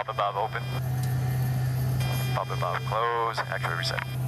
Pop above open. Pop above close. Actually reset.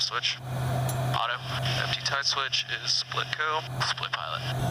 Switch. Auto. Empty tide switch is split co. Split pilot.